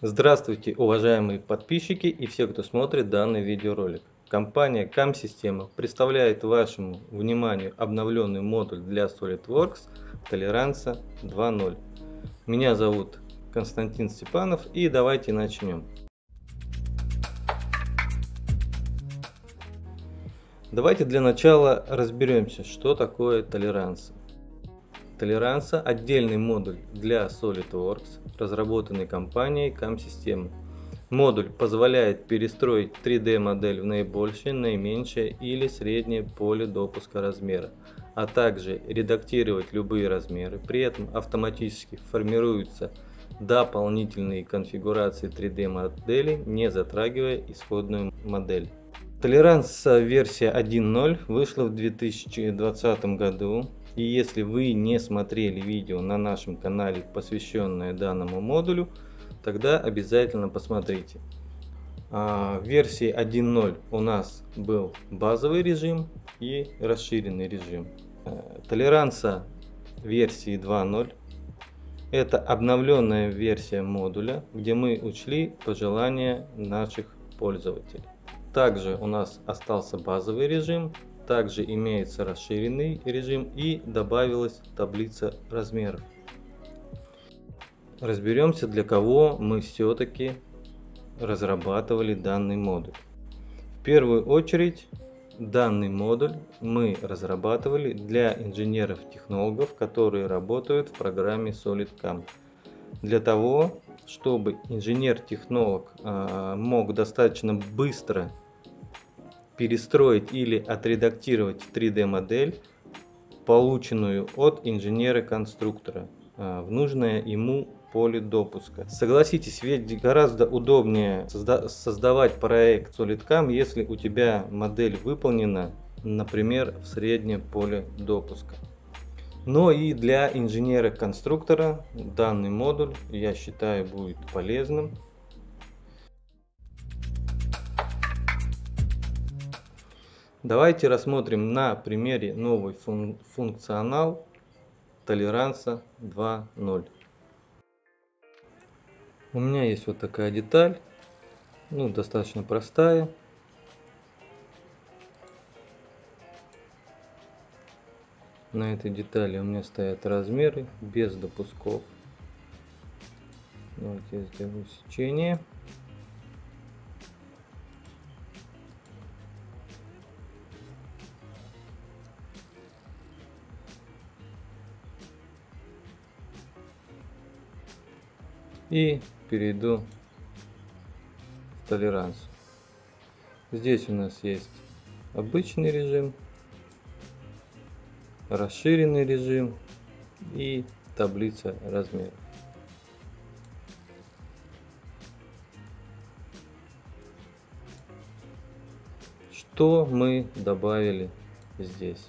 Здравствуйте, уважаемые подписчики и все, кто смотрит данный видеоролик. Компания CAM-система представляет вашему вниманию обновленный модуль для SolidWorks Толеранса 2.0. Меня зовут Константин Степанов и давайте начнем. Давайте для начала разберемся, что такое толеранс. Толеранса – отдельный модуль для SolidWorks, разработанный компанией CAM-системы. Модуль позволяет перестроить 3D-модель в наибольшее, наименьшее или среднее поле допуска размера, а также редактировать любые размеры. При этом автоматически формируются дополнительные конфигурации 3D-модели, не затрагивая исходную модель. Толеранс версия 1.0 вышла в 2020 году. И если вы не смотрели видео на нашем канале, посвященное данному модулю, тогда обязательно посмотрите. А, в версии 1.0 у нас был базовый режим и расширенный режим. Э, толеранса версии 2.0 это обновленная версия модуля, где мы учли пожелания наших пользователей. Также у нас остался базовый режим, также имеется расширенный режим и добавилась таблица размеров. Разберемся, для кого мы все-таки разрабатывали данный модуль. В первую очередь, данный модуль мы разрабатывали для инженеров-технологов, которые работают в программе SolidCAM. Для того, чтобы инженер-технолог э, мог достаточно быстро перестроить или отредактировать 3D модель, полученную от инженера-конструктора а, в нужное ему поле допуска. Согласитесь, ведь гораздо удобнее созда создавать проект SolidCAM, если у тебя модель выполнена, например, в среднем поле допуска. Но и для инженера-конструктора данный модуль, я считаю, будет полезным. Давайте рассмотрим на примере новый фун функционал толеранса 2.0. У меня есть вот такая деталь, ну достаточно простая. На этой детали у меня стоят размеры без допусков. Давайте я сделаю сечение. И перейду в толеранс. Здесь у нас есть обычный режим, расширенный режим и таблица размеров. Что мы добавили здесь?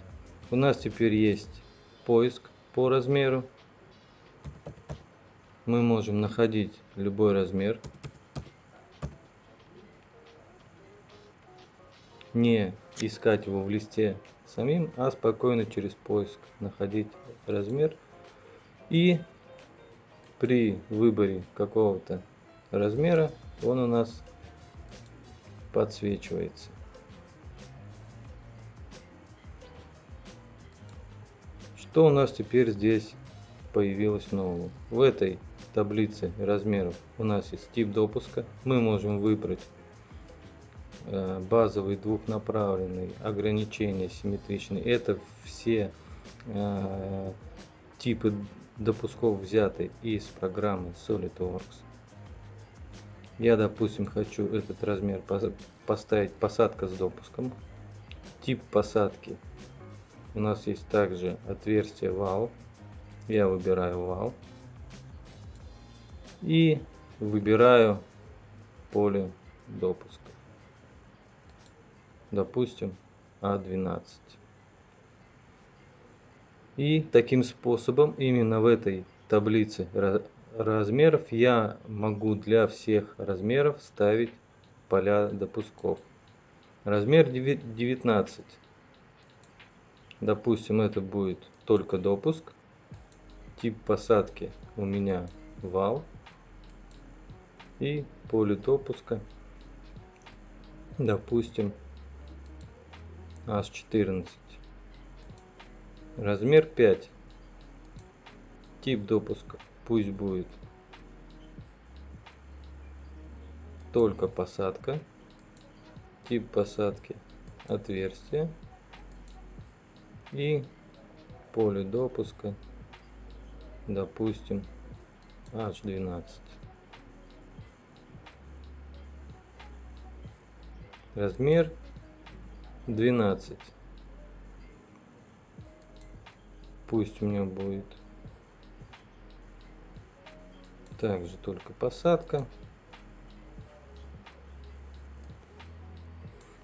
У нас теперь есть поиск по размеру мы можем находить любой размер, не искать его в листе самим, а спокойно через поиск находить размер и при выборе какого-то размера он у нас подсвечивается. Что у нас теперь здесь появилось нового? В этой таблице размеров у нас есть тип допуска. Мы можем выбрать э, базовый двухнаправленный, ограничения симметричный. Это все э, типы допусков взяты из программы SolidWorks. Я, допустим, хочу этот размер поставить посадка с допуском. Тип посадки. У нас есть также отверстие вал. Я выбираю вал и выбираю поле допуска. Допустим, А12. И таким способом, именно в этой таблице размеров, я могу для всех размеров ставить поля допусков. Размер 19. Допустим, это будет только допуск. Тип посадки у меня вал и поле допуска, допустим, H14. Размер 5. Тип допуска пусть будет только посадка. Тип посадки отверстие. И поле допуска, допустим, H12. Размер 12. Пусть у меня будет также только посадка.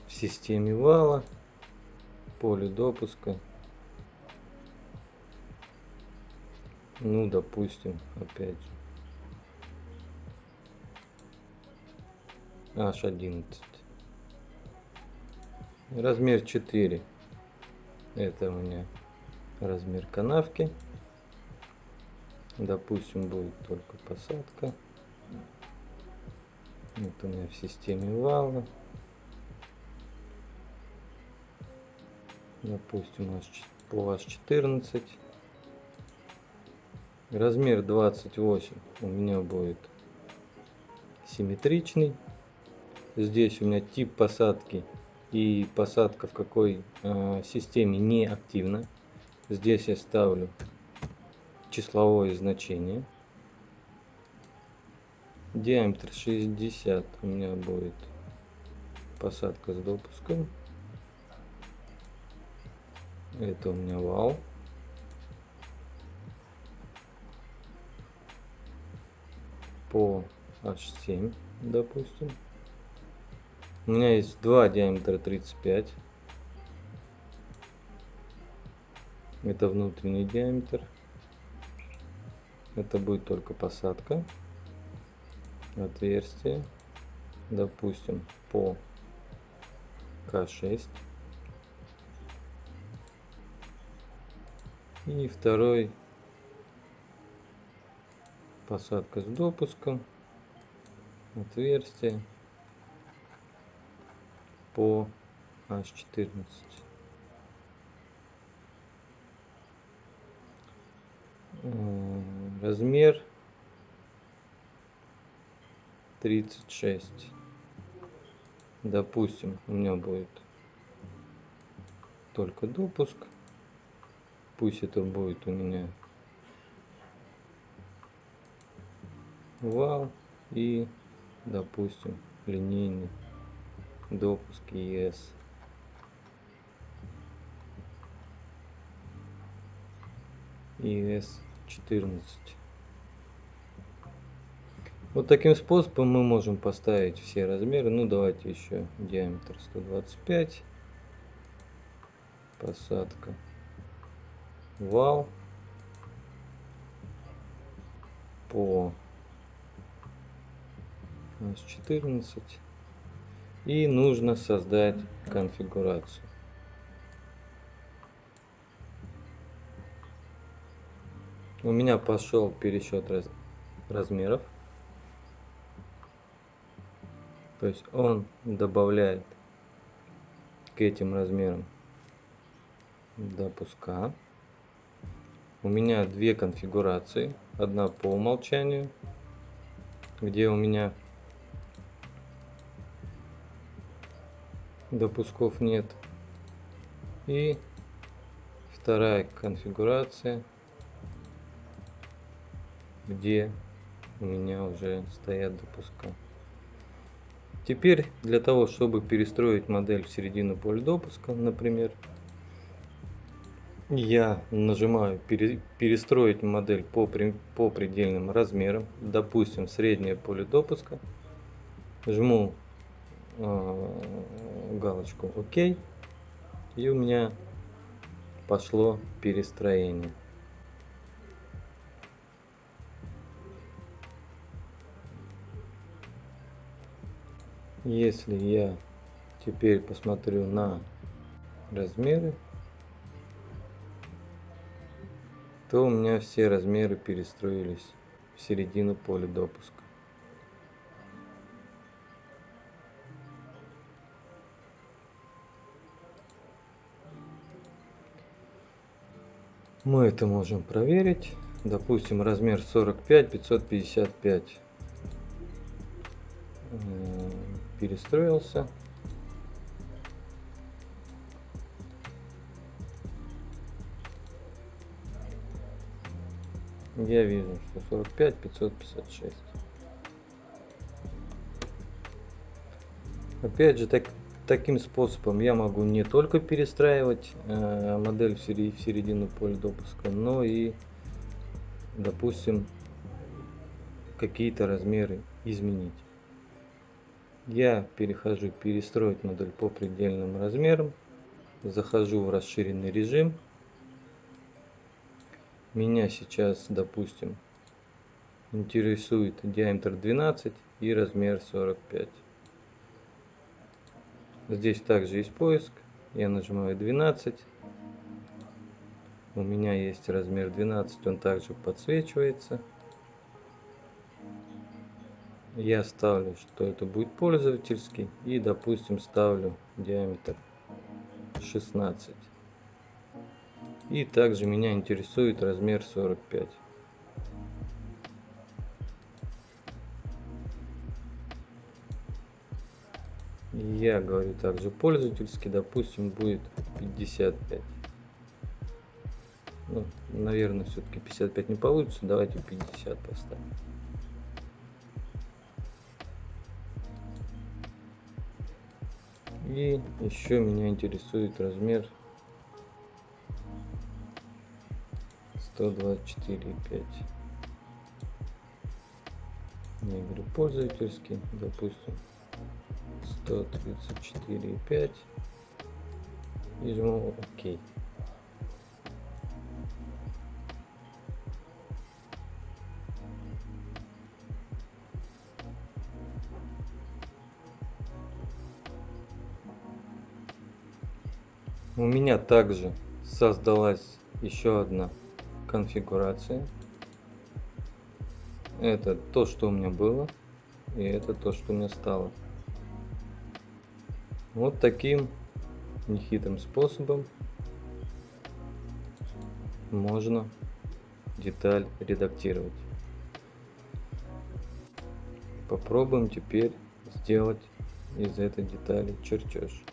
В системе вала, поле допуска. Ну, допустим, опять же. H11. Размер 4. Это у меня размер канавки. Допустим, будет только посадка. Вот у меня в системе вала. Допустим, у нас по вас 14. Размер 28 у меня будет симметричный. Здесь у меня тип посадки и посадка в какой э, системе не активна. Здесь я ставлю числовое значение. Диаметр 60 у меня будет посадка с допуском. Это у меня вал. По H7, допустим. У меня есть два диаметра 35. Это внутренний диаметр. Это будет только посадка. Отверстие. Допустим, по К6. И второй посадка с допуском. Отверстие по H14. Размер 36. Допустим, у меня будет только допуск. Пусть это будет у меня вал и, допустим, линейный допуск ES. ES 14. Вот таким способом мы можем поставить все размеры. Ну давайте еще диаметр 125. Посадка. Вал. По S14 и нужно создать конфигурацию. У меня пошел пересчет раз, размеров. То есть он добавляет к этим размерам допуска. У меня две конфигурации. Одна по умолчанию, где у меня допусков нет. И вторая конфигурация, где у меня уже стоят допуска. Теперь для того, чтобы перестроить модель в середину поля допуска, например, я нажимаю перестроить модель по, по предельным размерам, допустим, среднее поле допуска, жму галочку ОК. И у меня пошло перестроение. Если я теперь посмотрю на размеры, то у меня все размеры перестроились в середину поля допуска. Мы это можем проверить. Допустим, размер 45, 555. Э, перестроился. Я вижу, что 45, 556. Опять же, так, таким способом я могу не только перестраивать э, модель в, середину поля допуска, но и, допустим, какие-то размеры изменить. Я перехожу перестроить модель по предельным размерам, захожу в расширенный режим. Меня сейчас, допустим, интересует диаметр 12 и размер 45. Здесь также есть поиск. Я нажимаю 12. У меня есть размер 12, он также подсвечивается. Я ставлю, что это будет пользовательский. И, допустим, ставлю диаметр 16. И также меня интересует размер 45. Я говорю также пользовательский, допустим, будет 55. Ну, наверное, все-таки 55 не получится. Давайте 50 поставим. И еще меня интересует размер 124,5. Я говорю пользовательский, допустим. 134,5 и жму ОК. У меня также создалась еще одна конфигурация. Это то, что у меня было, и это то, что у меня стало. Вот таким нехитрым способом можно деталь редактировать. Попробуем теперь сделать из этой детали чертеж.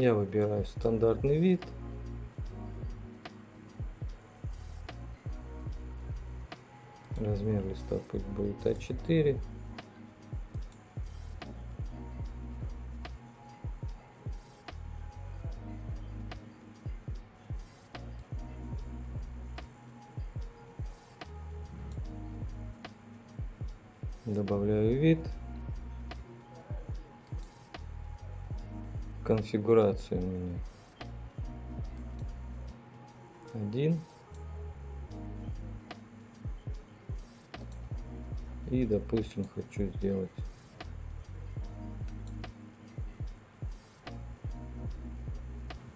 Я выбираю стандартный вид. Размер листа пусть будет А4. Добавляю вид. Конфигурации у меня. Один. И, допустим, хочу сделать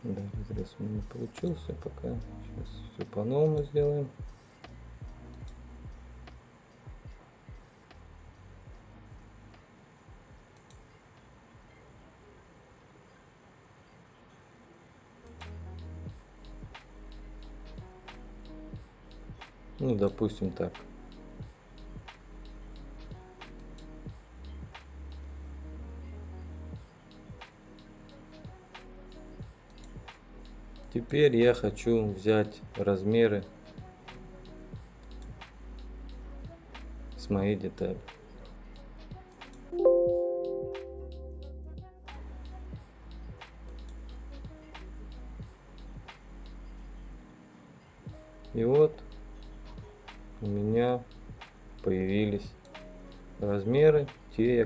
Да, разрез у меня получился пока. Сейчас все по-новому сделаем. Ну, допустим так. Теперь я хочу взять размеры с моей детали.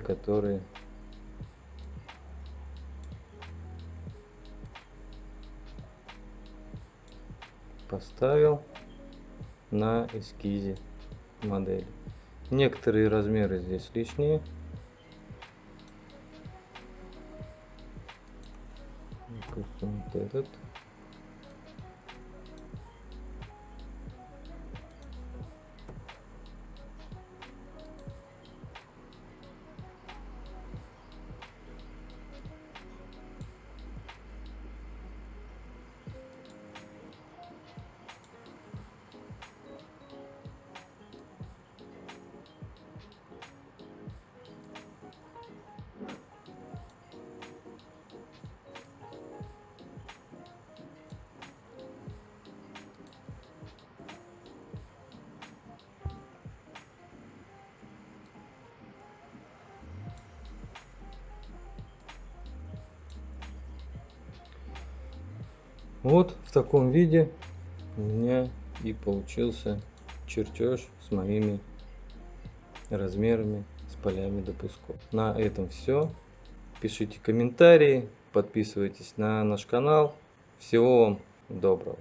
Которые поставил на эскизе модели. Некоторые размеры здесь лишние. Вот этот. Вот в таком виде у меня и получился чертеж с моими размерами, с полями допусков. На этом все. Пишите комментарии, подписывайтесь на наш канал. Всего вам доброго.